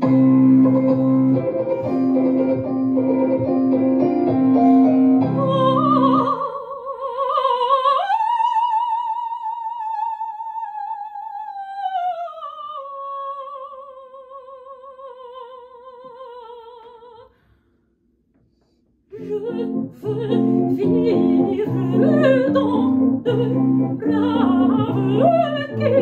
Je veux vivre dans le ravequet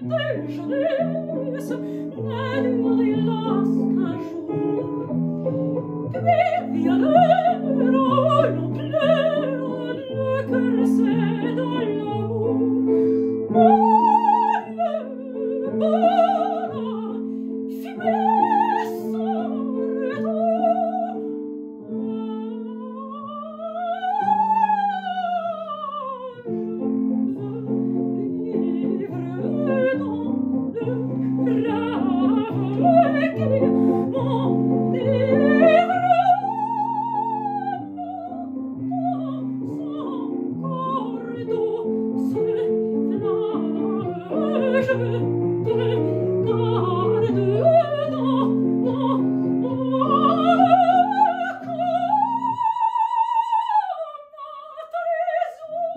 Je ne sais pas.